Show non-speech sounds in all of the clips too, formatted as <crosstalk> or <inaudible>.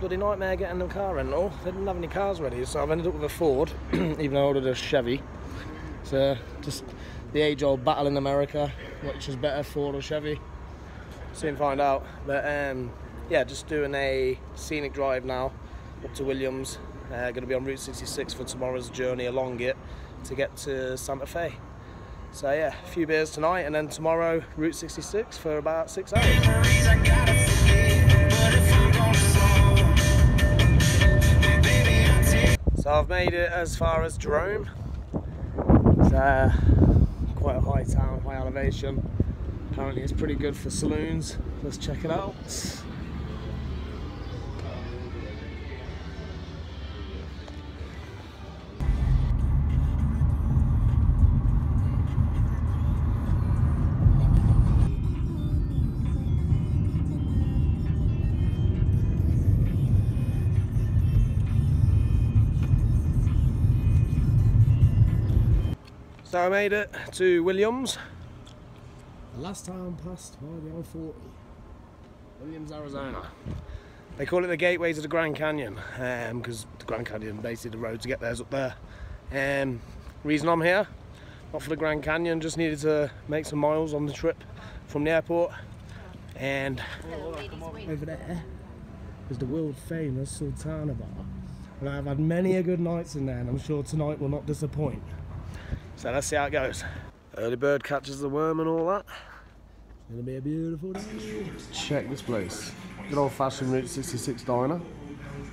bloody nightmare getting the car rental. They didn't have any cars ready, so I've ended up with a Ford, <clears throat> even though I ordered a Chevy. So just the age-old battle in America, which is better, Ford or Chevy. Soon find out. But um, yeah, just doing a scenic drive now up to Williams. Uh, going to be on Route 66 for tomorrow's journey along it to get to Santa Fe. So yeah, a few beers tonight and then tomorrow Route 66 for about six hours. So I've made it as far as Jerome. It's uh, quite a high town, high elevation. Apparently it's pretty good for saloons. Let's check it out. So I made it to Williams. The last time passed by the I-40. Williams, Arizona. They call it the gateway to the Grand Canyon because um, the Grand Canyon, basically the road to get there is up there. Um, reason I'm here, not for the Grand Canyon, just needed to make some miles on the trip from the airport. And over there is the world famous Sultana Bar. And I've had many a good nights in there and I'm sure tonight will not disappoint. So let's see how it goes. Early bird catches the worm and all that. It's gonna be a beautiful day. Check this place. Good old fashioned Route 66 diner.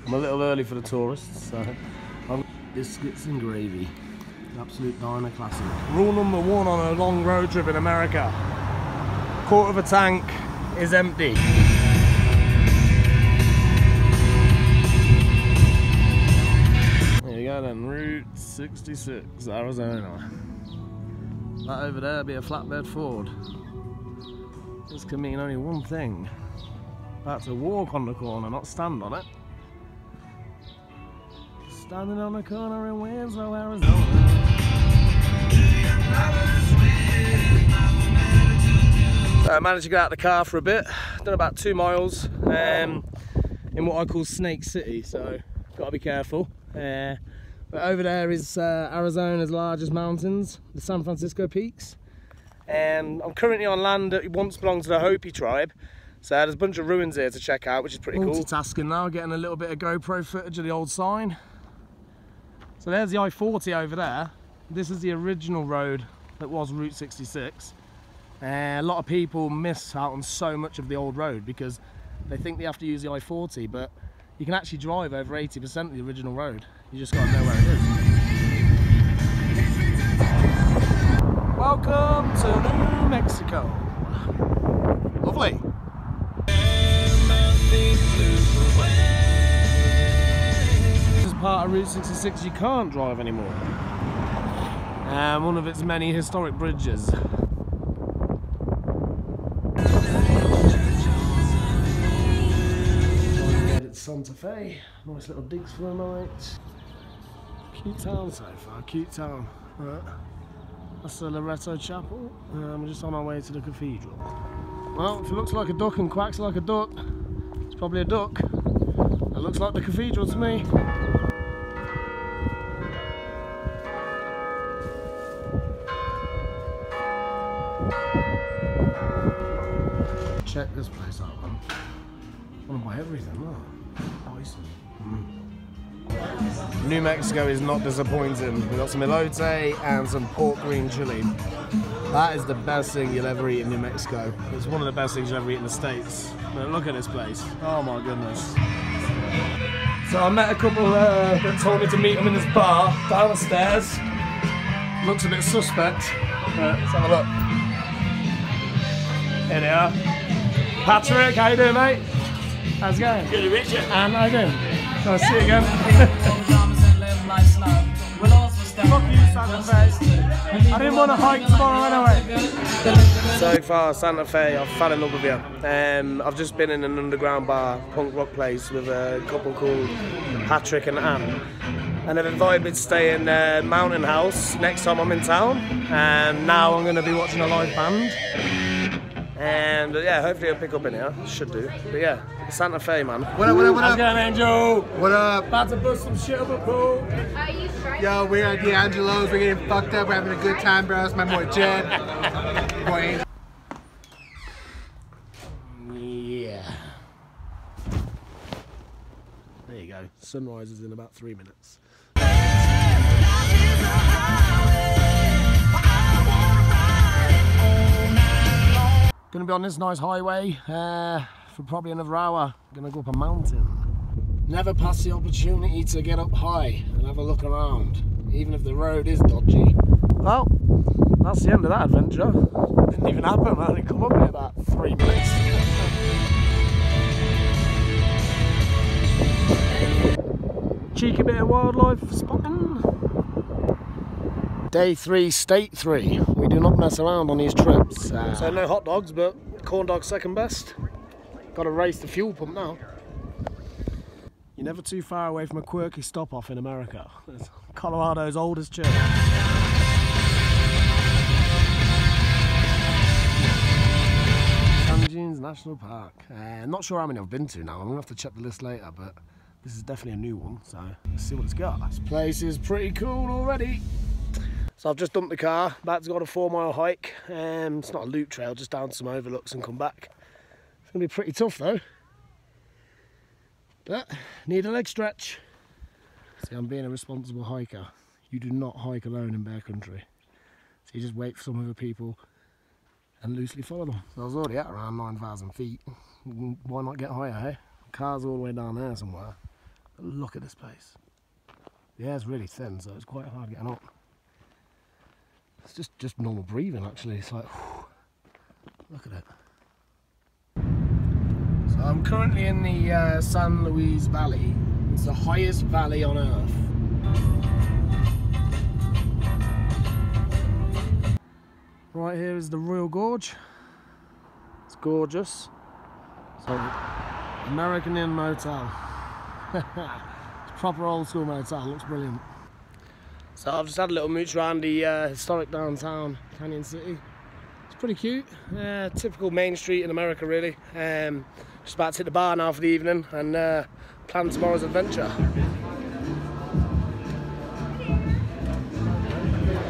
I'm a little early for the tourists, so I'm biscuits and gravy. Absolute diner classic. Rule number one on a long road trip in America. Quarter of a tank is empty. 66, Arizona. That over there be a flatbed Ford. This can mean only one thing. That's to walk on the corner, not stand on it. Standing on the corner in Winslow, Arizona. So I managed to get out of the car for a bit. Done about two miles um, in what I call Snake City, so got to be careful. Uh, but over there is uh, Arizona's largest mountains, the San Francisco Peaks. And I'm currently on land that once belonged to the Hopi tribe. So there's a bunch of ruins here to check out, which is pretty cool. Multitasking now, getting a little bit of GoPro footage of the old sign. So there's the I-40 over there. This is the original road that was Route 66. Uh, a lot of people miss out on so much of the old road because they think they have to use the I-40, but you can actually drive over 80% of the original road. You just gotta know where it is. Welcome to New Mexico. Lovely. This is part of Route 66 you can't drive anymore. Um, one of its many historic bridges. It's Santa Fe. Nice little digs for the night. Cute town so far, cute town. Right. That's the Loretto Chapel. Um, we're just on our way to the cathedral. Well, if it looks like a duck and quacks like a duck, it's probably a duck. It looks like the cathedral to me. Check this place out, man. I want to buy everything, look. Bison. Mm. New Mexico is not disappointing. We've got some elote and some pork green chili. That is the best thing you'll ever eat in New Mexico. It's one of the best things you'll ever eat in the States. But look at this place. Oh my goodness. So I met a couple uh, that told me to meet them in this bar downstairs. Looks a bit suspect, but let's have a look. Here they are. Patrick, how you doing, mate? How's it going? Good to meet you. And how you doing? I'll see you again. You, Santa Fe. I didn't want to hike tomorrow anyway. So far, Santa Fe, I've fallen in love with you. Um, I've just been in an underground bar, punk rock place, with a couple called Patrick and Anne. And they've invited me to stay in uh, Mountain House next time I'm in town. And now I'm going to be watching a live band. And uh, yeah, hopefully it'll pick up in here. Should do. But yeah, Santa Fe, man. What up, what up, what up? it going, Angel? What up? About to bust some shit up a pool. Are you straight? Yo, we're at D'Angelo's. We're getting fucked up. We're having a good time, bro. It's my boy Ged. <laughs> boy Angel. Yeah. There you go. Sunrise is in about three minutes. Gonna be on this nice highway uh, for probably another hour. Gonna go up a mountain. Never pass the opportunity to get up high and have a look around, even if the road is dodgy. Well, that's the end of that adventure. Didn't even happen. I only come up here about three minutes. Cheeky bit of wildlife spotting. Day three, state three. We do mess around on these trips. Uh, so no hot dogs, but corn dogs second best. Got to race the fuel pump now. You're never too far away from a quirky stop off in America. It's Colorado's oldest church. Sand Dunes National Park. Uh, not sure how many I've been to now. I'm gonna have to check the list later, but this is definitely a new one. So let's see what it's got. This place is pretty cool already. So I've just dumped the car, about to go on a four mile hike. Um, it's not a loop trail, just down some overlooks and come back. It's gonna be pretty tough though. But need a leg stretch. See, I'm being a responsible hiker. You do not hike alone in bear country. So you just wait for some other people and loosely follow them. So I was already at around 9,000 feet. Why not get higher, hey? Car's all the way down there somewhere. But look at this place. The air's really thin, so it's quite hard getting up. It's just, just normal breathing, actually. It's like, whew. look at it. So I'm currently in the uh, San Luis Valley. It's the highest valley on earth. Right here is the Royal Gorge. It's gorgeous. So, American Inn Motel. <laughs> it's proper old school motel, looks brilliant. So I've just had a little mooch around the uh, historic downtown Cañon City. It's pretty cute. Uh, typical main street in America, really. Um, just about to hit the bar now for the evening and uh, plan tomorrow's adventure.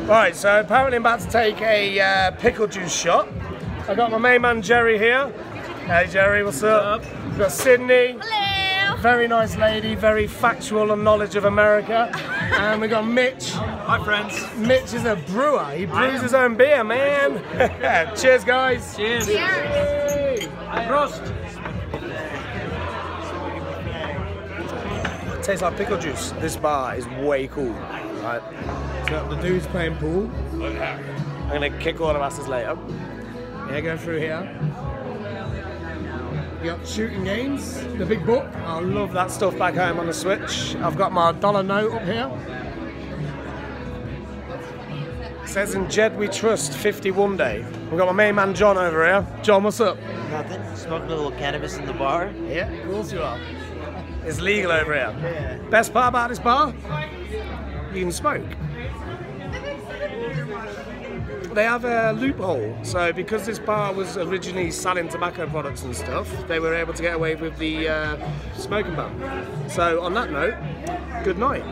Right, so apparently I'm about to take a uh, pickle juice shot. I've got my main man Jerry here. Hey Jerry, what's up? We've got Sydney. Hello. Very nice lady, very factual and knowledge of America. and we got Mitch. Hi friends. Mitch is a brewer. He brews his own beer, man. <laughs> Cheers, guys. Cheers. Cheers. Prost. Tastes like pickle juice. This bar is way cool. Right. So the dude's playing pool. I'm gonna kick all of asses later. Yeah, go through here. You got shooting games, the big book. I love that stuff back home on the Switch. I've got my dollar note up here. It says in Ged we trust 51 day. We've got my main man John over here. John, what's up? Nothing. Smoking a little cannabis in the bar. Yeah, of course you are. It's legal over here. Yeah. Best part about this bar? You can smoke. They have a loophole, so because this bar was originally selling tobacco products and stuff, they were able to get away with the uh, smoking ban. So, on that note, good night.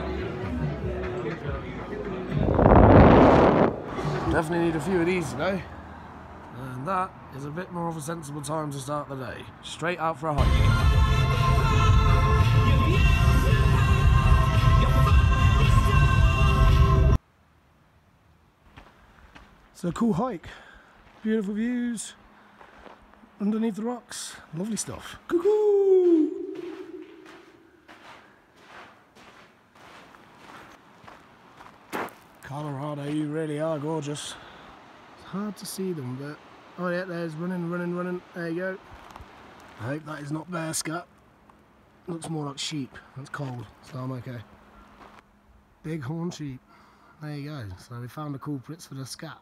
Definitely need a few of these today. And that is a bit more of a sensible time to start the day. Straight out for a hike. It's a cool hike. Beautiful views. Underneath the rocks. Lovely stuff. Cuckoo! Colorado, you really are gorgeous. It's hard to see them, but oh yeah, there's running, running, running. There you go. I hope that is not bear scat. Looks more like sheep. It's cold, so I'm okay. Big horn sheep. There you go. So we found the culprits for the scat.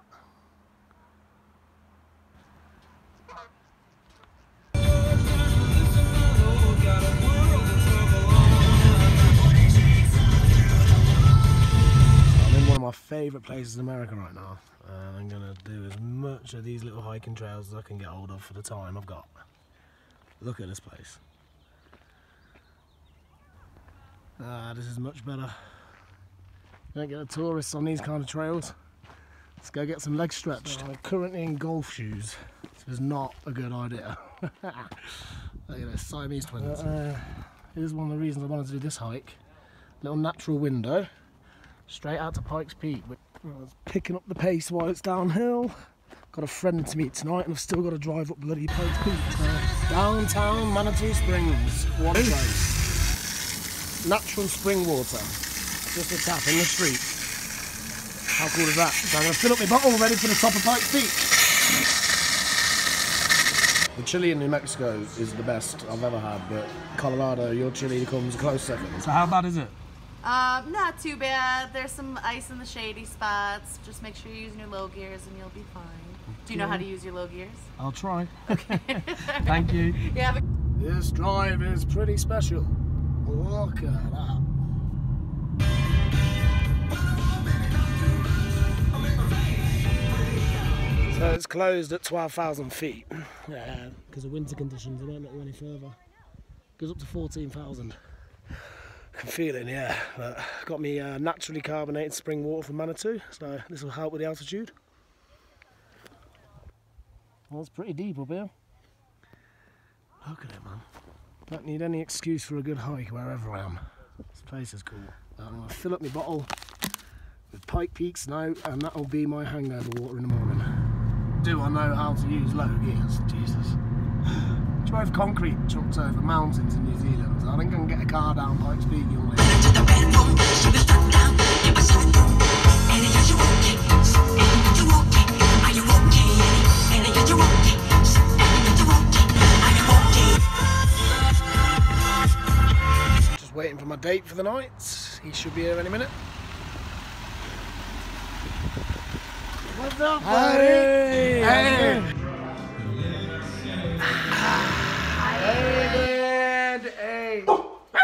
My favourite places in America right now. and I'm gonna do as much of these little hiking trails as I can get hold of for the time I've got. Look at this place. Ah, this is much better. Don't get the tourists on these kind of trails. Let's go get some legs stretched. I'm currently in golf shoes. This is not a good idea. <laughs> Look at this, Siamese twins. Uh, here's one of the reasons I wanted to do this hike. Little natural window, straight out to Pikes Peak. I was picking up the pace while it's downhill. Got a friend to meet tonight and I've still got to drive up bloody Pikes Peak. Downtown Manitou Springs. What a place. Natural spring water. Just a tap in the street. How cool is that? So I'm going to fill up my bottle ready for the top of Pikes Peak. The chili in New Mexico is the best I've ever had, but Colorado, your chili comes close second. So how bad is it? Um, not too bad. There's some ice in the shady spots. Just make sure you're using your low gears and you'll be fine. Do you know how to use your low gears? I'll try. <laughs> Okay. <laughs> Thank you. <laughs> Yeah. This drive is pretty special. Look at that. So it's closed at 12,000 feet. Yeah, because of winter conditions, they won't let you any further. Goes up to 14,000. Can feel it, yeah. But got me uh, naturally carbonated spring water from Manitou, so this will help with the altitude. Well, it's pretty deep up here. Look at it, man. Don't need any excuse for a good hike wherever I am. This place is cool. I'm going to fill up my bottle with Pike Peaks now, and that will be my hangover water in the morning. Do I know how to use low gears? Jesus. Drove concrete trucks over mountains in New Zealand. I think I can get a car down Pikes Peak, young lady. Just waiting for my date for the night. He should be here any minute. What's up, buddy? Hey! Hey, man! Hey!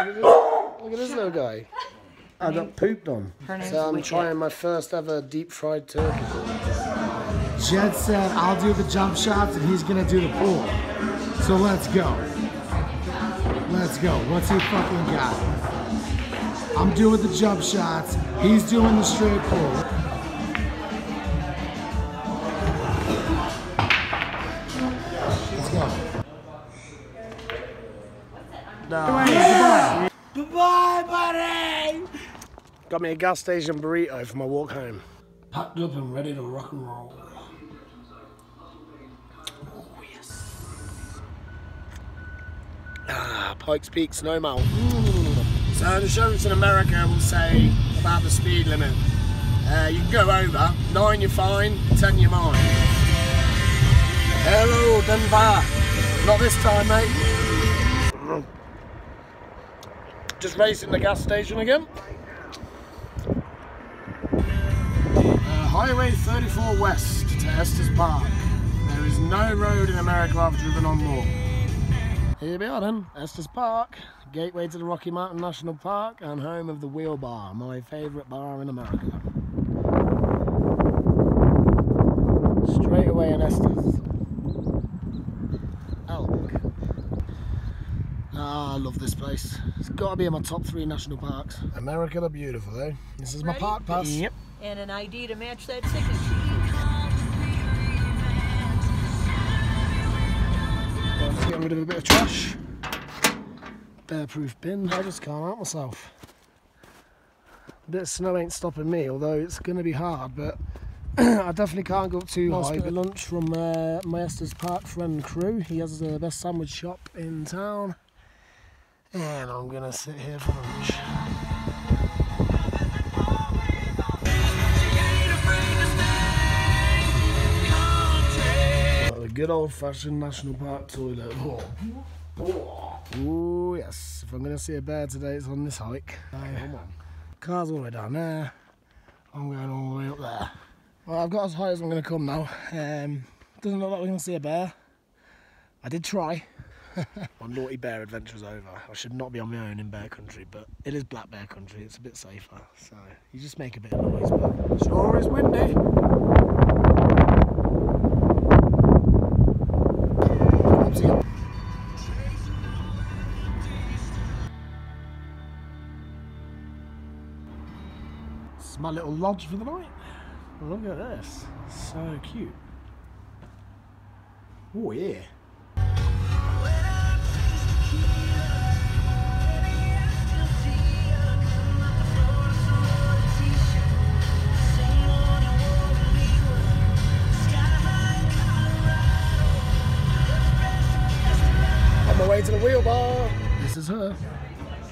Look at this, look at this little guy. I got pooped on. So I'm trying my first ever deep fried turkey. Ged said I'll do the jump shots and he's gonna do the pool. So let's go. Let's go. What's he fucking got? I'm doing the jump shots. He's doing the straight pull. Bye, buddy! Got me a gas station burrito for my walk home. Packed up and ready to rock and roll. Oh, yes. Ah, Pikes Peak Snowmelt. Mm. So the sheriffs in America will say about the speed limit. Uh, you can go over, 9 you're fine, 10 you're mine. Hello, Denver. Not this time, mate. Just racing the gas station again. Uh, Highway 34 West to Estes Park. There is no road in America I've driven on more. Here we are then, Estes Park, gateway to the Rocky Mountain National Park and home of the Wheel Bar, my favourite bar in America. Straight away in Estes. Ah, I love this place. It's got to be in my top three national parks. America the Beautiful, eh? This is my Ready? park pass. Yep. and an ID to match that signature. Let's get rid of a bit of trash. Bear-proof bin. I just can't help myself. A bit of snow ain't stopping me, although it's going to be hard, but <clears throat> I definitely can't go up too high. Got lunch from uh, my Estes Park friend crew. He has the best sandwich shop in town. And I'm to sit here for lunch. Got the good old-fashioned national park toilet. Oh. Ooh, yes. If I'm going to see a bear today, it's on this hike. Come on. Car's all the way down there. I'm going all the way up there. Well, I've got as high as I'm going to come now. Um, doesn't look like we're going to see a bear. I did try. My naughty bear adventure is over. I should not be on my own in bear country, but it is black bear country. It's a bit safer, so you just make a bit of noise. But sure is windy. It's my little lodge for the night. Look at this. So cute. Oh yeah. This is her.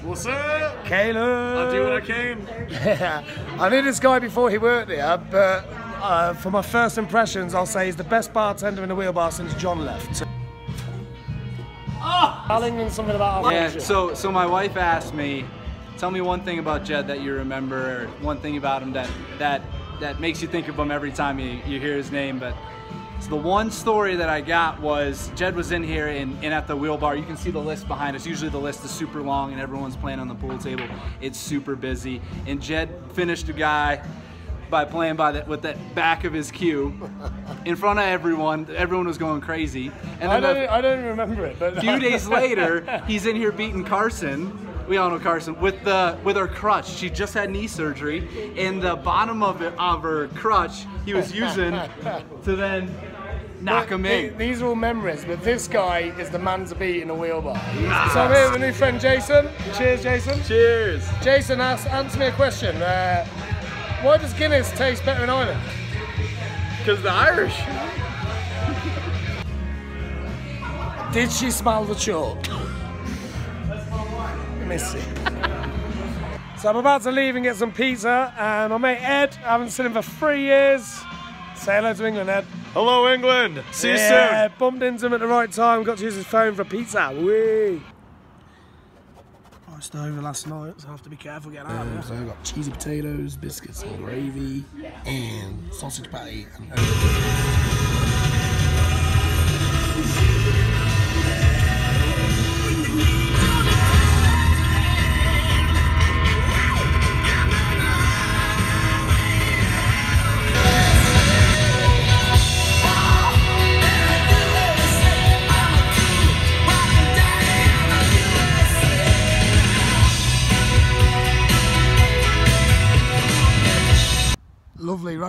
What's up? Caleb. I'll do what I can. Yeah, <laughs> I knew this guy before he worked here, but uh, for my first impressions, I'll say he's the best bartender in the wheel bar since John left. Oh! Telling them something about our Yeah, so so my wife asked me, tell me one thing about Ged that you remember, or one thing about him that that that makes you think of him every time you, you hear his name. But so the one story that I got was Ged was in here and, and at the wheel bar. You can see the list behind us. Usually the list is super long and everyone's playing on the pool table. It's super busy. And Ged finished a guy by playing by that with that back of his cue in front of everyone. Everyone was going crazy. And I don't, I don't remember it, but a few days <laughs> later, he's in here beating Carson. We all know Carson with the with her crutch. She just had knee surgery, and the bottom of it of her crutch he was using <laughs> to then knock him in. These are all memories, but this guy is the man to beat in a wheel bar. So I'm here with a new friend, Jason. Cheers, Jason. Cheers. Jason, ask, answer me a question. Uh, why does Guinness taste better in Ireland? Because the Irish. Did she smell the chalk? See. so I'm about to leave and get some pizza, and my mate Ed, I haven't seen him for three years. Say hello to England, Ed. Hello, England. See you yeah, soon. bumped into him at the right time, got to use his phone for pizza. Whee! Iced over last night, so I have to be careful getting out of here. So I've got cheesy potatoes, biscuits and gravy, and sausage patty. And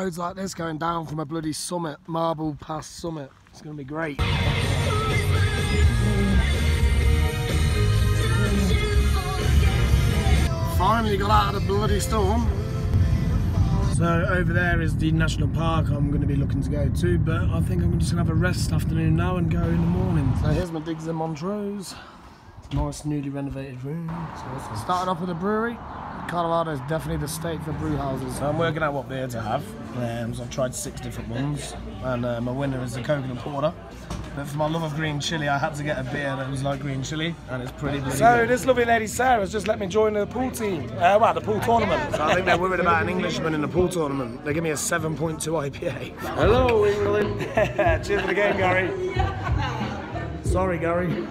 roads like this going down from a bloody summit, marble Pass summit. It's going to be great. Finally got out of the bloody storm. So over there is the national park I'm going to be looking to go to, but I think I'm just going to have a rest afternoon now and go in the morning. So here's my digs in Montrose. Nice newly renovated room. So started off with a brewery. Colorado is definitely the state for brew houses. So I'm working out what beer to have. Um, so I've tried six different ones, and uh, my winner is the coconut porter. But for my love of green chili, I had to get a beer that was like green chili, and it's pretty bloody So this lovely lady Sarah has just let me join the pool team. Uh, well, the pool tournament. So I think they're worried about an Englishman in the pool tournament. They give me a 7.2 IPA. Hello, England. <laughs> Cheers for the game, Gary. Sorry, Gary.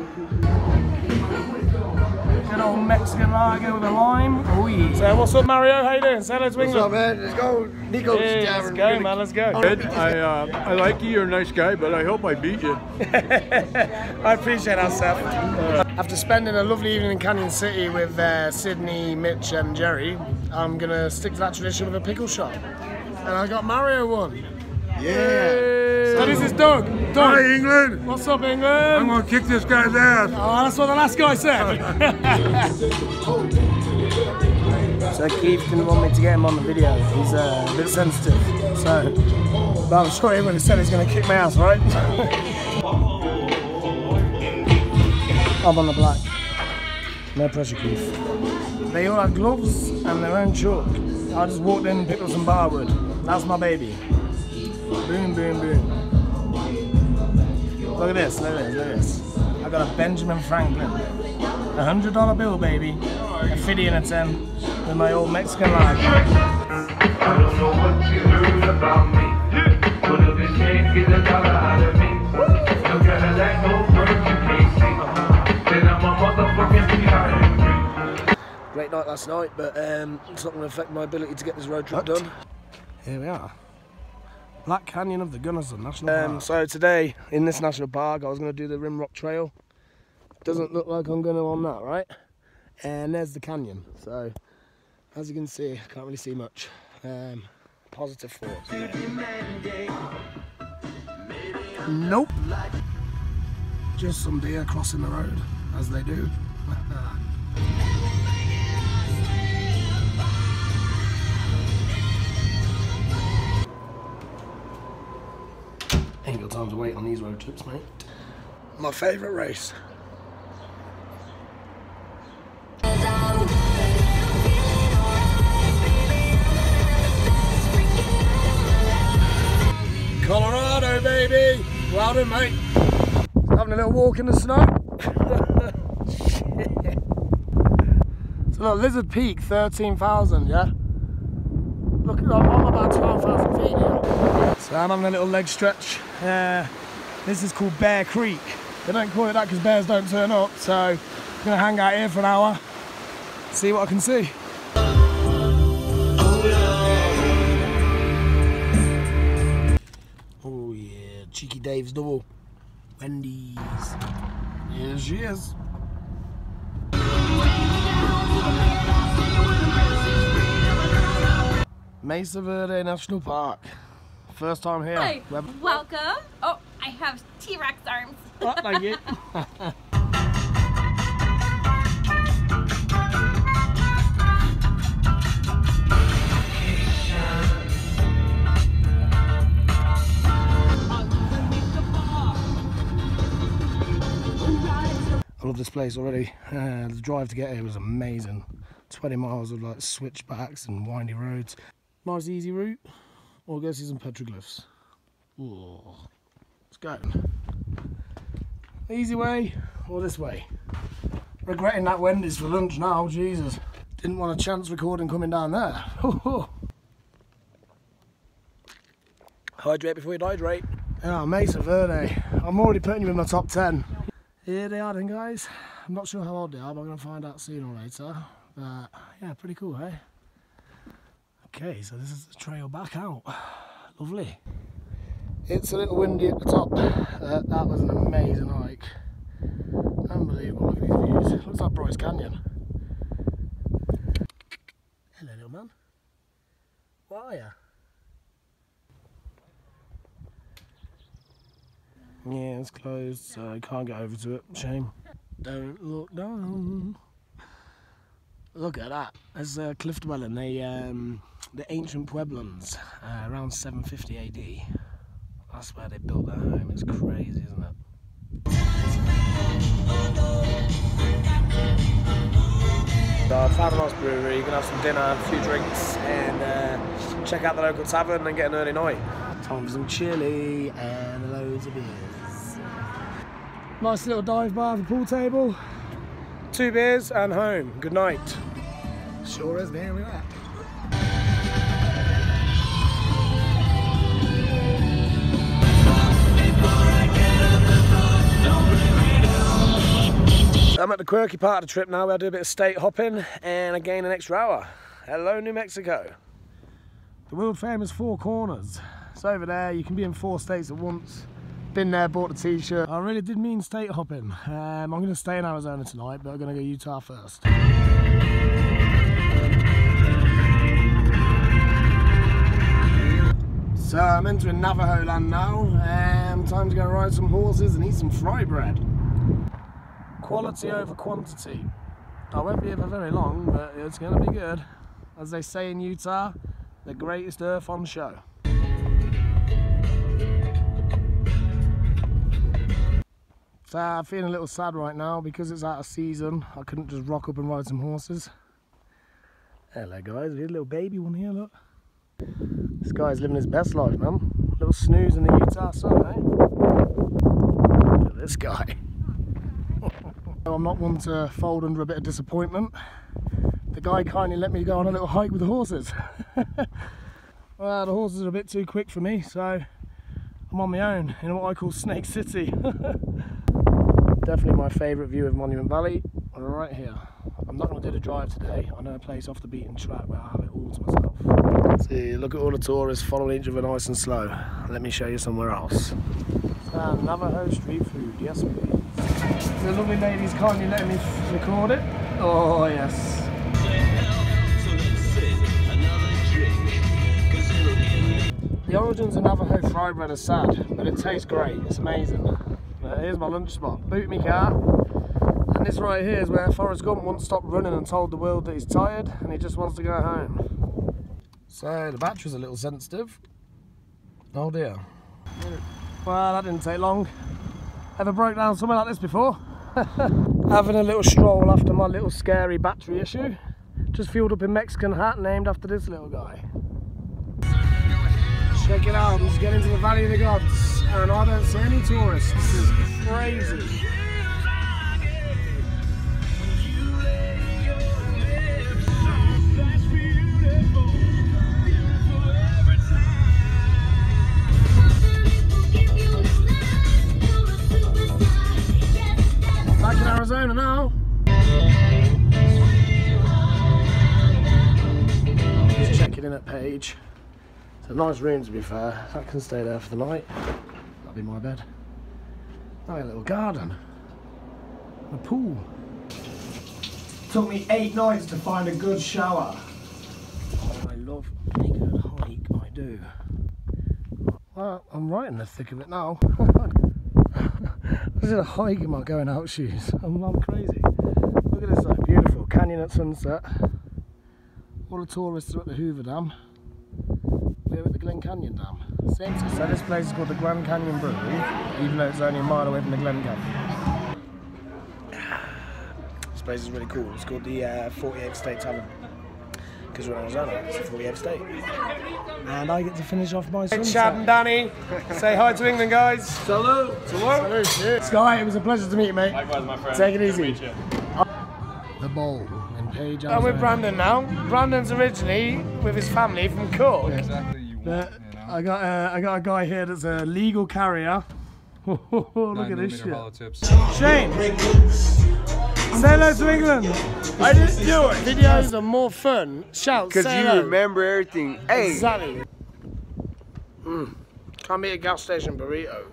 Good old Mexican lager with a lime. Oh yeah. So what's up, Mario? How you doing? Say hello to England. man? Let's go. Nico's Hey, let's go, man. Let's go. Ed, I, uh, I like you. You're a nice guy, but I hope I beat you. <laughs> I appreciate that, Seth. After spending a lovely evening in Cañon City with uh, Sydney, Mitch, and Jerry, I'm gonna stick to that tradition with a pickle shop. And I got Mario one. Yeah. So this is Doug. Doug. Hi, England. What's up, England? I'm gonna kick this guy's ass. Oh, that's what the last guy said. <laughs> so Keith didn't want me to get him on the video. He's uh, a bit sensitive. So, but I'm sure he would have said he's going to kick my ass, right? <laughs> I'm on the black. No pressure, Keith. They all had gloves and their own chalk. I just walked in and picked up some barwood. That's my baby. Boom, boom, boom. Look at this, look at this, look at this. I got a Benjamin Franklin. A hundred dollar bill, baby. A 50 and a 10 with my old Mexican life. I don't know what you heard about me. But if you can't get a dollar out of me, no Cadillac, no bird, you can't see. Then I'm a motherfucking Great night last night, but um, it's not going to affect my ability to get this road trip what? done. Here we are. Black Canyon of the Gunnison National um, Park. So today, in this national park, I was going to do the Rimrock Trail. Doesn't look like I'm going to on that, right? And there's the canyon. So, as you can see, I can't really see much. Um, positive thoughts. Nope. Just some deer crossing the road, as they do. <laughs> Ain't got time to wait on these road trips, mate. My favourite race. Colorado, baby! Well done, mate. Having a little walk in the snow. <laughs> so look, Lizard Peak, 13,000, yeah? Look, I'm I'm about 12,000 feet here. So I'm having a little leg stretch. Uh, this is called Bear Creek. They don't call it that because bears don't turn up, so I'm gonna hang out here for an hour, see what I can see. Oh yeah, Cheeky Dave's double. Wendy's. Here she is. Mesa Verde National Park. First time here. Hi, We welcome. Oh, I have T-Rex arms. <laughs> Oh, thank you. I love this place already. Uh, <laughs> the drive to get here was amazing. 20 miles of like switchbacks and windy roads. Nice easy route. Or go see some petroglyphs. Ooh. Let's go. Easy way or this way? Regretting that Wendy's for lunch now, Jesus. Didn't want a chance recording coming down there. <laughs> Hydrate before you hydrate. Ah, oh, Mesa Verde. I'm already putting you in my top 10. Here they are then guys. I'm not sure how old they are, but I'm going to find out sooner or later. But yeah, pretty cool, hey? Okay, so this is the trail back out. <sighs> Lovely. It's a little windy at the top. Uh, that was an amazing hike. Unbelievable, look at these views. Looks like Bryce Canyon. Hello little man. What are you? Yeah, it's closed, so I can't get over to it. Shame. Don't look down. Look at that. There's a cliff dwelling, the, um, the ancient Puebloans, uh, around 750 AD. That's where they built their home. It's crazy, isn't it? So I found a nice brewery. You can have some dinner, a few drinks, and uh, check out the local tavern and get an early night. Time for some chili and loads of beers. Nice little dive bar, the pool table. Two beers and home. Good night. Sure is. There we are. I'm at the quirky part of the trip now. We'll do a bit of state hopping and I gain an extra hour. Hello, New Mexico. The world famous Four Corners. It's over there. You can be in four states at once. Been there, bought the t-shirt. I really did mean state hopping. Um, I'm going to stay in Arizona tonight, but I'm going to go Utah first. So I'm entering Navajo land now. Um, time to go ride some horses and eat some fry bread. Quality over quantity. I won't be here for very long, but it's going to be good. As they say in Utah, the greatest earth on show. So I'm feeling a little sad right now because it's out of season. I couldn't just rock up and ride some horses. Hello guys, we had a little baby one here, look. This guy's living his best life, man. Little snooze in the Utah sun, eh? Look at this guy. <laughs> I'm not one to fold under a bit of disappointment. The guy kindly let me go on a little hike with the horses. <laughs> well, the horses are a bit too quick for me, so I'm on my own in what I call Snake City. <laughs> Definitely my favourite view of Monument Valley, right here. I'm not going to do the the drive today. I know a place off the beaten track where I have it all to myself. See, look at all the tourists following each other nice and slow. Let me show you somewhere else. So, Navajo street food, yes please. The lovely ladies kindly letting me record it. Oh yes. The origins of Navajo fried bread are sad, but it tastes great. It's amazing. Here's my lunch spot. Boot me car. And this right here is where Forrest Gump once stopped running and told the world that he's tired and he just wants to go home. So the battery's a little sensitive. Oh dear. Well, that didn't take long. Ever broke down somewhere like this before? <laughs> Having a little stroll after my little scary battery issue. Just filled up in Mexican hat named after this little guy. Check it out, let's get into the Valley of the Gods and I don't see any tourists. This is crazy. Back in Arizona now. Just checking in at Page. A nice room to be fair. That can stay there for the night. Be my bed. Nice little garden. A pool. Took me eight nights to find a good shower. I love a good hike, I do. Well, I'm right in the thick of it now. <laughs> this is a hike in my going out shoes. <laughs> I'm, I'm crazy. Look at this, like, beautiful canyon at sunset. All the tourists are at the Hoover Dam. We're at the Glen Canyon Dam. Same so this place is called the Grand Canyon Brewery, even though it's only a mile away from the Glen Canyon. <sighs> This place is really cool. It's called the uh, 48th State Tavern. Because we're in Arizona, it's the 48th state. And I get to finish off my sunset. Chad and Danny, say hi to England, guys. Salute. Salute. Salute. Sky, it was a pleasure to meet you, mate. Likewise, my friend. Take it easy. Good to meet you. The bowl in Page, I'm with Brandon now. Brandon's originally with his family from Cork. Exactly. You want, you know. I got uh, I got a guy here that's a legal carrier. <laughs> Look Nine at this shit. hollow tips. Shane, say hello to England. I didn't do it. Videos are more fun. Shout, Because say you hello. remember everything. Hey. Exactly. Mm. Can't beat a gas station burrito.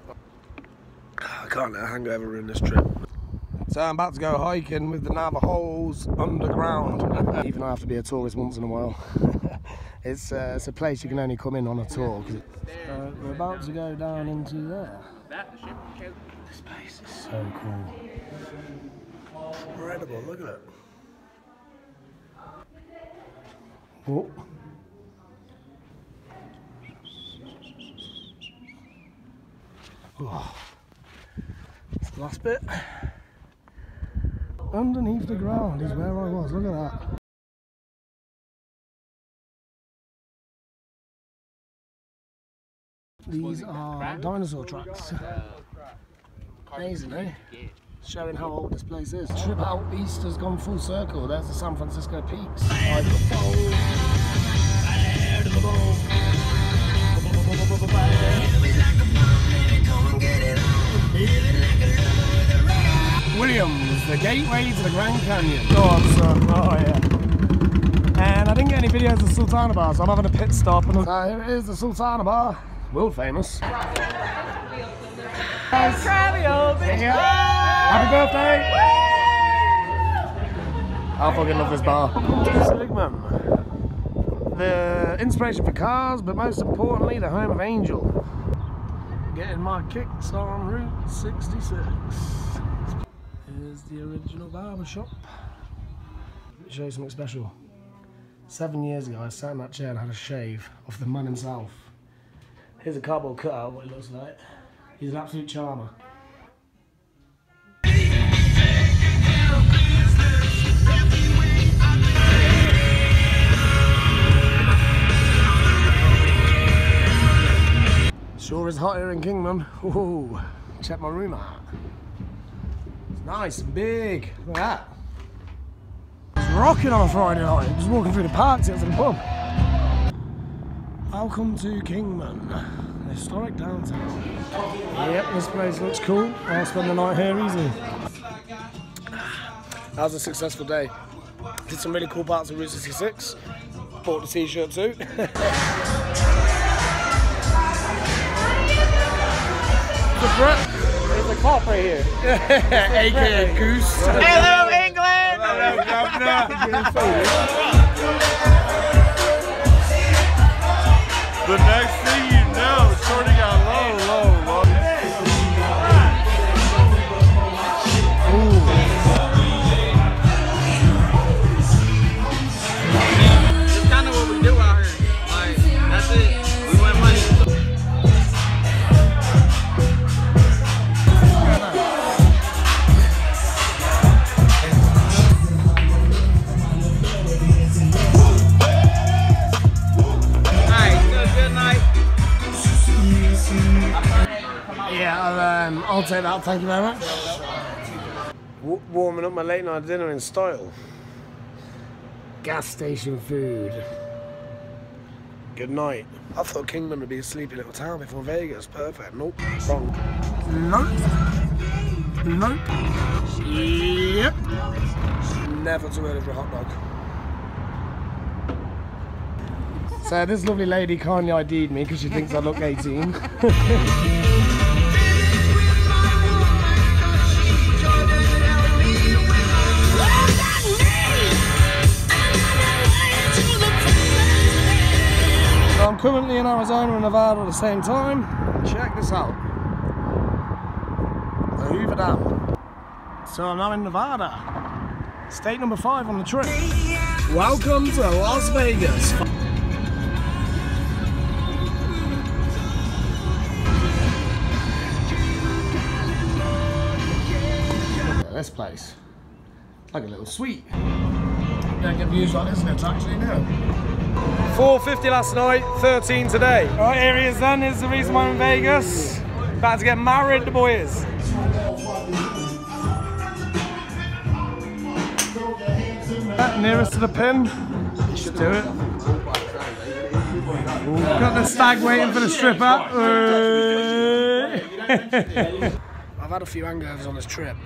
I can't let a hangover ruin this trip. So I'm about to go hiking with the Navajos underground. Even though I have to be a tourist once in a while. <laughs> it's, uh, it's a place you can only come in on a tour. uh, we're about to go down into there. This place is so cool. Incredible, look at it. Oh. Oh. It's the last bit. Underneath the ground is where I was. Look at that. These are dinosaur tracks. <laughs> Amazing, eh? Showing how old this place is. Trip out east has gone full circle. There's the San Francisco peaks. Williams, the gateway to the Grand Canyon. Go on, son. Oh, yeah. And I didn't get any videos of Sultana Bar, so I'm having a pit stop. And so here it is, the Sultana Bar. World famous. Happy birthday! I fucking love this bar. Seligman. The inspiration for cars, but most importantly, the home of Angel. Getting my kicks on Route 66. Here's the original barber shop. Show you something special. Seven years ago, I sat in that chair and had a shave off the man himself. Here's a cardboard cutout what he looks like. He's an absolute charmer. Sure is hot here in Kingman. Ooh, check my room out. It's nice and big. Look at that. It's rocking on a Friday night. Just walking through the park to the pub. Welcome to Kingman, historic downtown. Yep, this place looks cool. I'll spend the night here easy. Ah, that was a successful day. Did some really cool parts of Route 66. Bought the t-shirt too. <laughs> There's a cop right here. <laughs> AKA Goose. Hello, England! Hello, The <laughs> my late night dinner in style. Gas station food. Good night. I thought Kingman would be a sleepy little town before Vegas. Perfect. Nope. Wrong. Nope. Nope. Yep. Never too early for a hot dog. So this lovely lady kindly ID'd me because she thinks I look 18. <laughs> I'm currently in Arizona and Nevada at the same time. Check this out. The Hoover Dam. So I'm now in Nevada. State number five on the trip. Welcome to Las Vegas. This place. Like a little suite. Don't get views like this in actually no. 4.50 last night, 13 today. Right, here he is then, here's the reason why I'm in Vegas. About to get married, the boy is. That nearest to the pin. Let's do it. Got the stag waiting for the stripper. <laughs> I've had a few hangovers on this trip.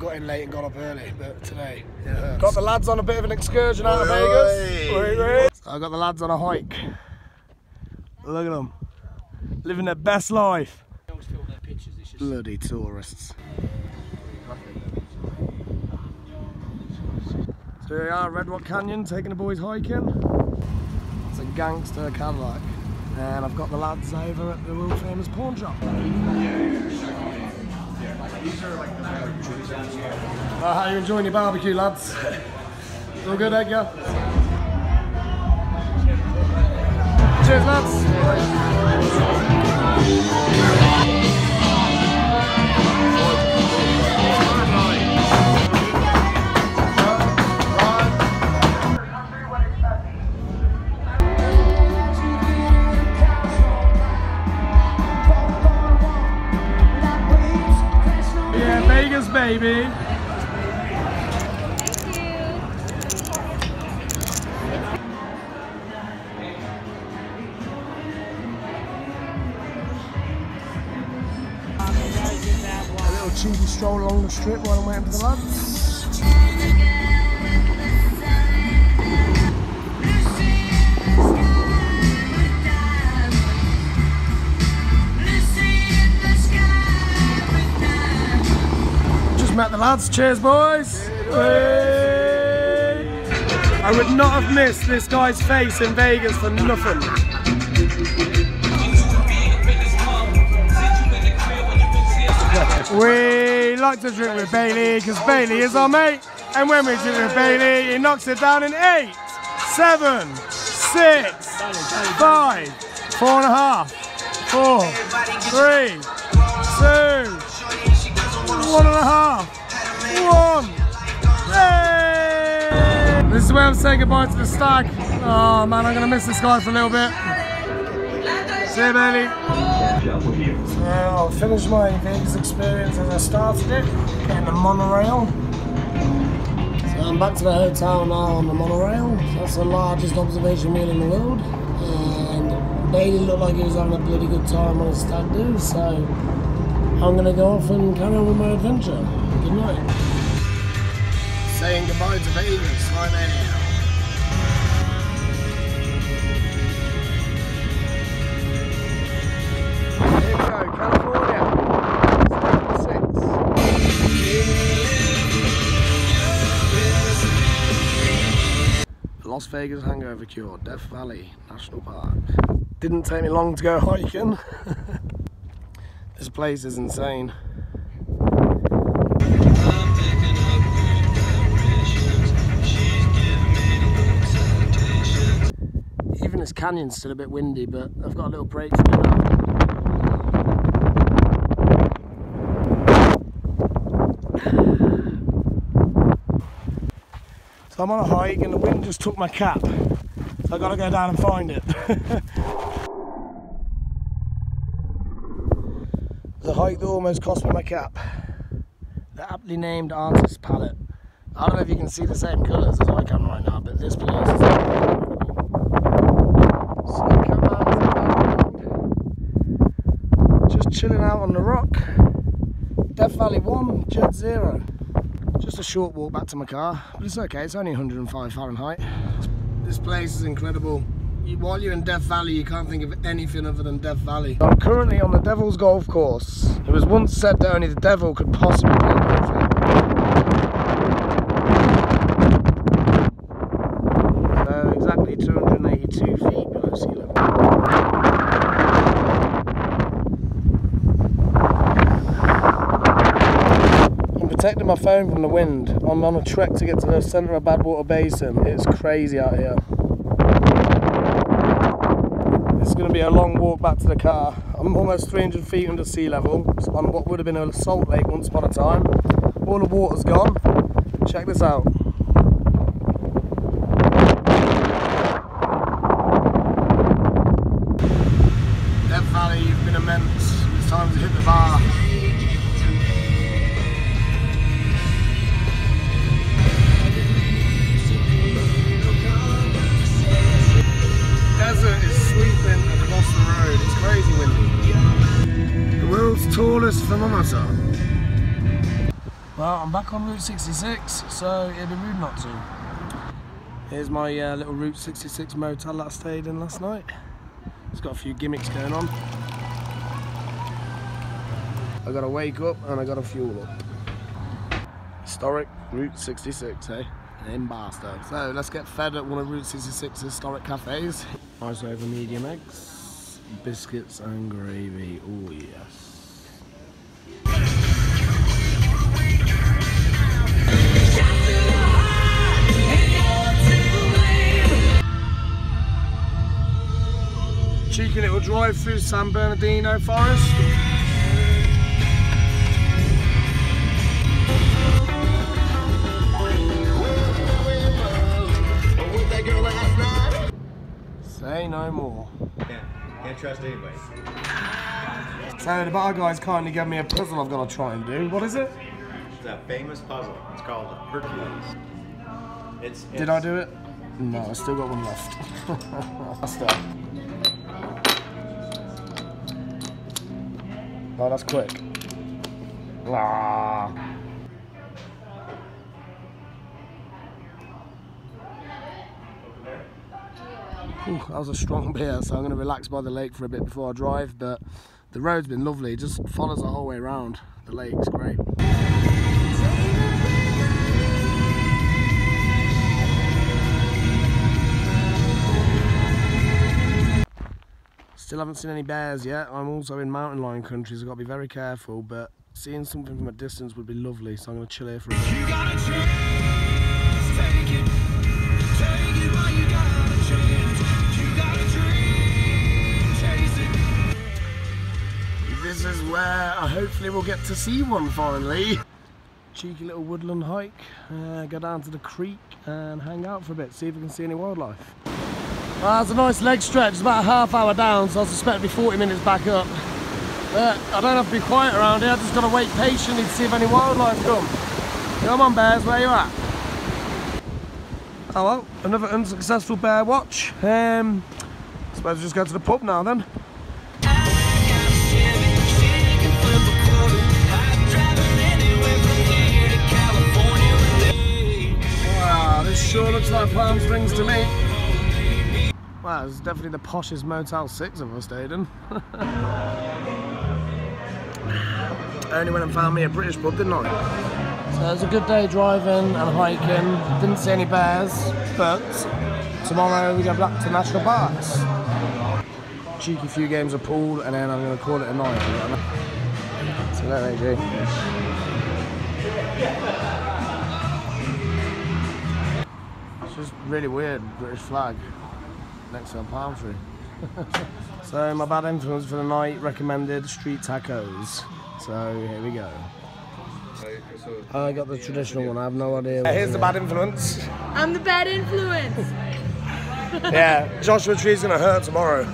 Got in late and got up early, but today it hurts. Got the lads on a bit of an excursion out of Vegas. Wait, wait. I got the lads on a hike. Look at them, living their best life. Bloody tourists. So here we are, Red Rock Canyon, taking the boys hiking. It's a gangster Cadillac. And I've got the lads over at the world famous pawn shop. Uh, how you enjoying your barbecue, lads? All good, Edgar? Cheers, lads. Baby. A little cheeky stroll along the strip while I'm waiting for the lads. Lads. Cheers, boys. I would not have missed this guy's face in Vegas for nothing. We like to drink with Bailey because Bailey is our mate. And when we drink with Bailey, he knocks it down in eight, seven, six, five, four and a half, four, three, two, one and a half, This is where I'm saying goodbye to the stag. Oh man, I'm gonna miss this guy for a little bit. See you, Bailey. So I'll finish my Vegas experience as I started it, getting the monorail. So I'm back to the hotel now on the monorail. That's the largest observation wheel in the world. And Bailey looked like he was having a bloody good time on his stag do, so I'm gonna go off and carry on with my adventure. Good night. saying goodbye to Vegas right now. Las Vegas Hangover Cure, Death Valley National Park. Didn't take me long to go hiking. <laughs> this place is insane. Canyon's still a bit windy, but I've got a little break. So I'm on a hike and the wind just took my cap. So I gotta go down and find it. <laughs> A hike that almost cost me my cap. The aptly named artist palette. I don't know if you can see the same colours as I can right now, but this place is incredible. Snake Cat Man is in the background. Just chilling out on the rock. Death Valley 1, Ged 0. Just a short walk back to my car, but it's okay, it's only 105 Fahrenheit. This place is incredible. You, while you're in Death Valley, you can't think of anything other than Death Valley. I'm currently on the Devil's Golf Course. It was once said that only the devil could possibly play golf here. So exactly 282 feet below sea level. I'm protecting my phone from the wind. I'm on a trek to get to the centre of Badwater Basin. It's crazy out here. It's going to be a long walk back to the car. I'm almost 300 feet under sea level on what would have been a salt lake once upon a time. All the water's gone. Check this out. I'm back on Route 66, so it'd be rude not to. Here's my uh, little Route 66 motel that I stayed in last night. It's got a few gimmicks going on. I gotta wake up and I gotta fuel up. Historic Route 66, hey? In Barstow. So let's get fed at one of Route 66's historic cafes. Ice over medium eggs, biscuits and gravy. Oh yes. Cheeky little drive through San Bernardino Forest. Say no more. Can't, can't trust anybody. So the bar guys kindly gave me a puzzle I've got to try and do. What is it? It's a famous puzzle. It's called Hercules. It's, Did I do it? No, I still got one left. <laughs> Oh, that's quick. Ah. Whew, that was a strong <laughs> beer, so I'm going to relax by the lake for a bit before I drive. But the road's been lovely, just follows the whole way around. The lake's great. Still haven't seen any bears yet. I'm also in mountain lion country, so I've got to be very careful. But seeing something from a distance would be lovely, so I'm going to chill here for a bit. This is where I hopefully will get to see one finally. Cheeky little woodland hike, uh, go down to the creek and hang out for a bit, see if we can see any wildlife. Well, that's a nice leg stretch, it's about a half hour down, so I suspect it'll be 40 minutes back up. But I don't have to be quiet around here, I just got to wait patiently to see if any wildlife come. Come on bears, where you at? Oh well, another unsuccessful bear watch. Um, suppose we'll just go to the pub now then. Wow, this sure looks like Palm Springs to me. Wow, it's definitely the poshest Motel 6 I've ever stayed in. I only went and found me a British pub, didn't I? So it was a good day driving and hiking. Didn't see any bears, but tomorrow we go back to national parks. Cheeky few games of pool, and then I'm going to call it a night. So that AJ. It's just really weird British flag next to a palm tree. <laughs> so my bad influence for the night recommended street tacos. So here we go. I got the traditional one. I have no idea. Here's the bad influence. I'm the bad influence. <laughs> yeah, Joshua Tree's gonna hurt tomorrow.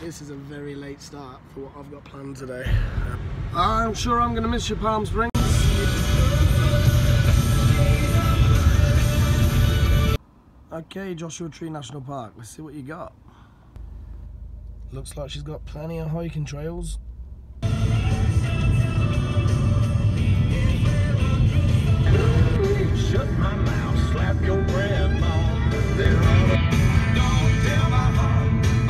This is a very late start for what I've got planned today. I'm sure I'm gonna miss your Palm Springs. Okay, Joshua Tree National Park. Let's see what you got. Looks like she's got plenty of hiking trails. Shut my mouth, slap your grandma.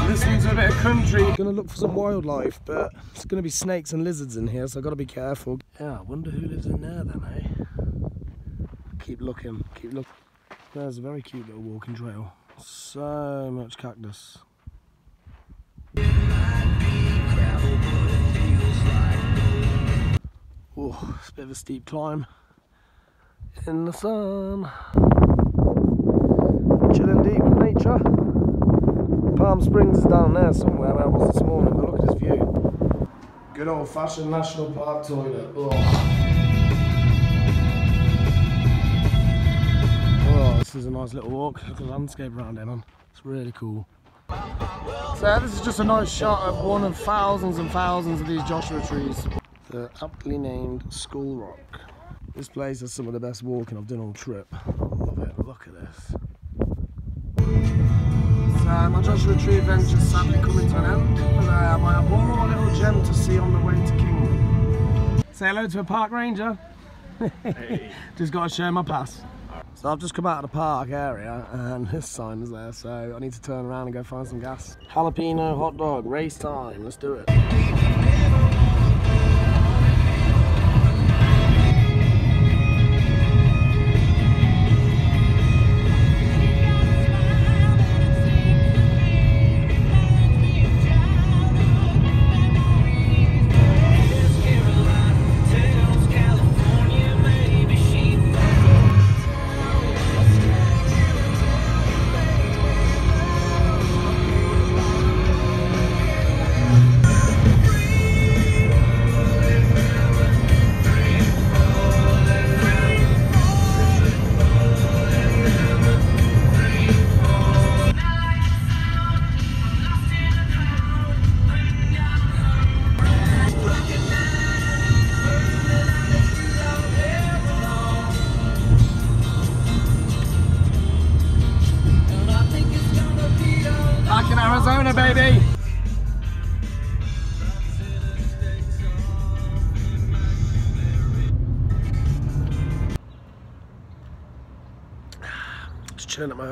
Listening to a bit of country. Gonna look for some wildlife, but it's gonna be snakes and lizards in here, so I've gotta be careful. Yeah, I wonder who lives in there then, eh? Keep looking, keep looking. There's a very cute little walking trail. So much cactus. Oh, it's a bit of a steep climb. In the sun. Chilling deep in nature. Palm Springs is down there somewhere where I was this morning, but look at this view. Good old fashioned national park toilet. Oh. This is a nice little walk. Look at the landscape around here, man. It's really cool. So this is just a nice shot of one of thousands and thousands of these Joshua trees. The aptly named Skull Rock. This place has some of the best walking I've done all trip. Love it. Look at this. So my Joshua Tree adventure is sadly coming to an end, but uh, I might have one more little gem to see on the way to Kingman. Say hello to a park ranger. <laughs> Hey. just got to show my pass. So I've just come out of the park area and <laughs> this sign is there, so I need to turn around and go find some gas. Jalapeno hot dog, race time, let's do it.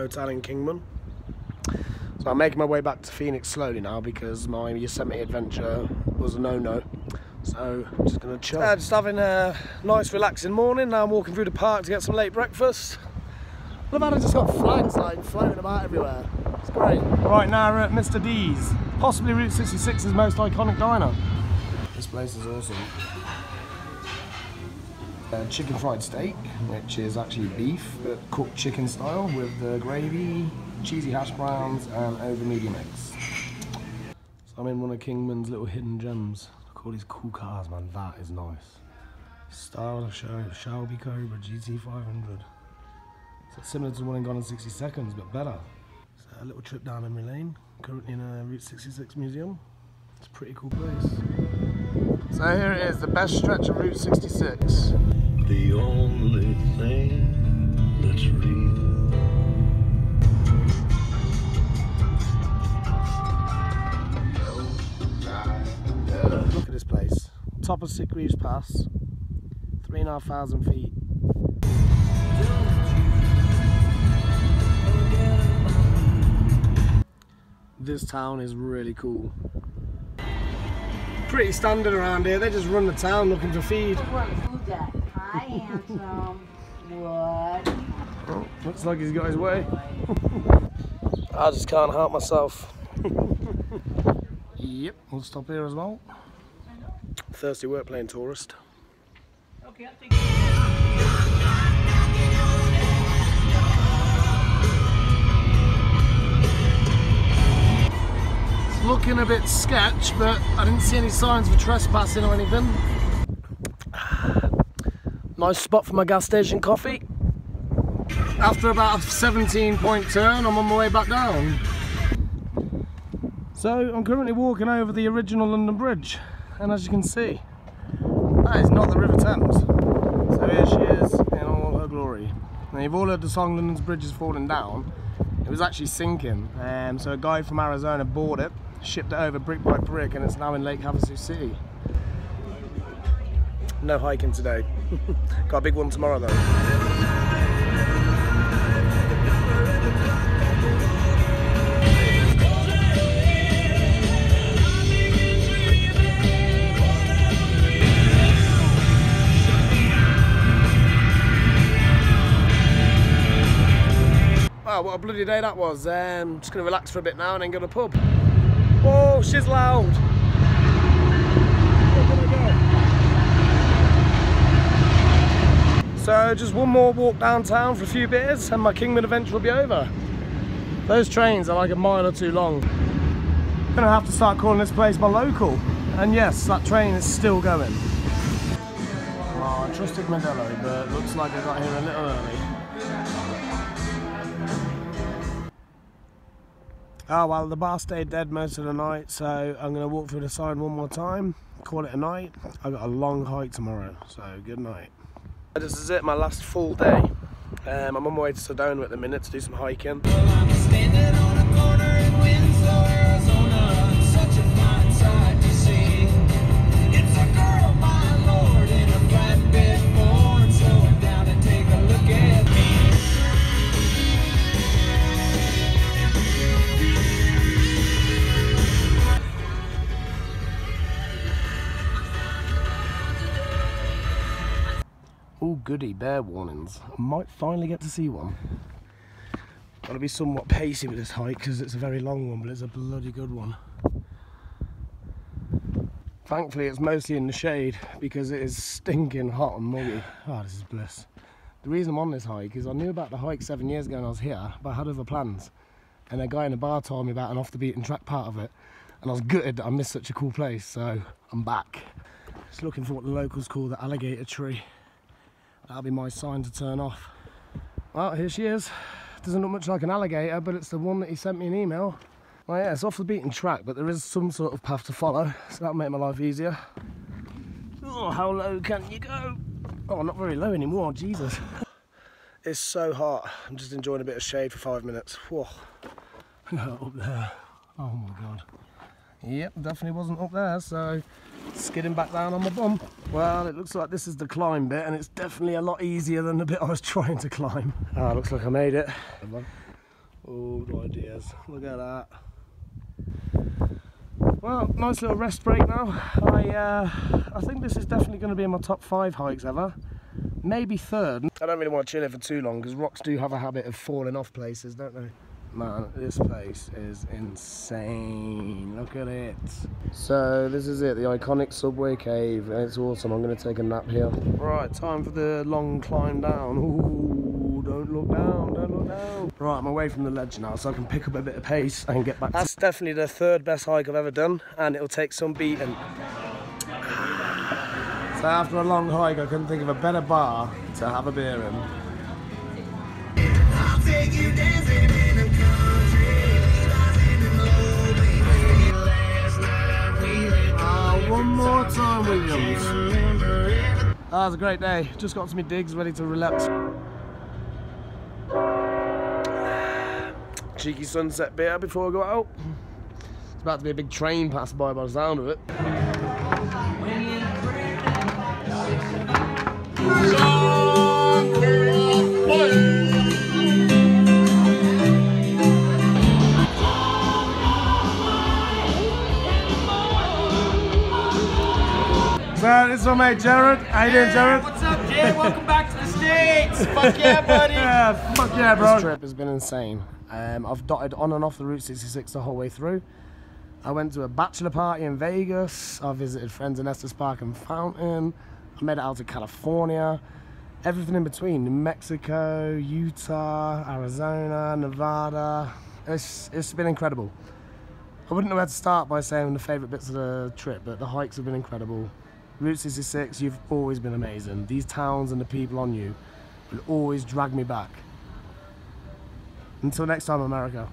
Hotel in Kingman. So I'm making my way back to Phoenix slowly now because my Yosemite adventure was a no-no. So I'm just gonna chill. Uh, just having a nice relaxing morning. Now I'm walking through the park to get some late breakfast. Look how I just got flags like floating about everywhere. It's great. Right now we're at Mr. D'z, possibly Route 66's most iconic diner. This place is awesome. Uh, chicken fried steak, which is actually beef, but cooked chicken style with the gravy, cheesy hash browns, and over medium eggs. So I'm in one of Kingman's little hidden gems. Look at all these cool cars, man. That is nice. Style of show, Shelby Cobra GT500. So similar to the one in Gone in 60 Seconds, but better. So a little trip down memory lane, currently in a Route 66 museum. It's a pretty cool place. So here it is, the best stretch of Route 66 the only thing that's real. Look at this place. Top of Sitgreaves Pass, three and a half thousand feet. This town is really cool. Pretty standard around here, they just run the town looking for feed. Hi, handsome. What? Oh, looks like he's got his way. I just can't help myself. yep, we'll stop here as well. Thirsty work playing tourist. Okay, I'll take It's looking a bit sketch, but I didn't see any signs of trespassing or anything. Nice spot for my gas station coffee. After about a 17 point turn, I'm on my way back down. So I'm currently walking over the original London Bridge, and as you can see, that is not the River Thames. So here she is in all her glory. Now you've all heard the song London's Bridge is falling down. It was actually sinking, um, so a guy from Arizona bought it, shipped it over brick by brick, and it's now in Lake Havasu City. No hiking today. <laughs> Got a big one tomorrow though. Wow, what a bloody day that was. Um, just going to relax for a bit now and then go to the pub. Oh, she's loud. Where can I go? So just one more walk downtown for a few beers and my Kingman adventure will be over. Those trains are like a mile or two long. I'm gonna have to start calling this place my local. And yes, that train is still going. Oh, I trusted Modelo, but looks like I got here a little early. Oh well, the bar stayed dead most of the night, so I'm to walk through the sign one more time, call it a night. I've got a long hike tomorrow, so good night. This is it, my last full day. Um, I'm on my way to Sedona at the minute to do some hiking. Oh goody, bear warnings. I might finally get to see one. Gotta be somewhat pacey with this hike because it's a very long one, but it's a bloody good one. Thankfully it's mostly in the shade because it is stinking hot and muggy. Oh, this is bliss. The reason I'm on this hike is I knew about the hike seven years ago when I was here, but I had other plans. And a guy in a bar told me about an off the beaten track part of it. And I was gutted that I missed such a cool place, so I'm back. Just looking for what the locals call the alligator tree. That'll be my sign to turn off. Well, here she is. Doesn't look much like an alligator, but it's the one that he sent me an email. Well, yeah, it's off the beaten track, but there is some sort of path to follow, so that'll make my life easier. Oh, how low can you go? Oh, not very low anymore, Jesus. <laughs> It's so hot. I'm just enjoying a bit of shade for five minutes. Whoa. <laughs> up there. Oh my God. Yep, definitely wasn't up there, so skidding back down on my bum. Well, it looks like this is the climb bit, and it's definitely a lot easier than the bit I was <laughs> trying to climb. Ah, looks like I made it. Oh, good ideas. Look at that. Well, nice little rest break now. I, uh, I think this is definitely going to be in my top five hikes ever. Maybe third. I don't really want to chill here for too long because rocks do have a habit of falling off places, don't they? Man, this place is insane. Look at it. So this is it, the iconic subway cave. It's awesome. I'm going to take a nap here. Right, time for the long climb down. Ooh, don't look down, don't look down. Right, I'm away from the ledge now, so I can pick up a bit of pace and get back. That's definitely the third best hike I've ever done, and it'll take some beating. So after a long hike, I couldn't think of a better bar to have a beer in. More time, Williams. That was a great day. Just got to my digs, ready to relax. Cheeky sunset beer before I go out. It's about to be a big train pass by by the sound of it. Also mate Jared. How you doing, Jared? What's up, Jay? Welcome back to the States. <laughs> Fuck yeah, buddy. yeah, fuck yeah, bro. This trip has been insane. Um, I've dotted on and off the Route 66 the whole way through. I went to a bachelor party in Vegas. I visited friends in Estes Park and Fountain. I made it out to California. Everything in between, New Mexico, Utah, Arizona, Nevada. It's, it's been incredible. I wouldn't know where to start by saying the favourite bits of the trip, but the hikes have been incredible. Route 66, you've always been amazing. These towns and the people on you will always drag me back. Until next time, America.